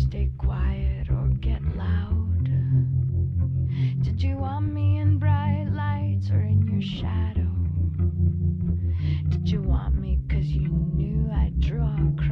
stay quiet or get loud? Did you want me in bright lights or in your shadow? Did you want me cause you knew I'd draw a crowd?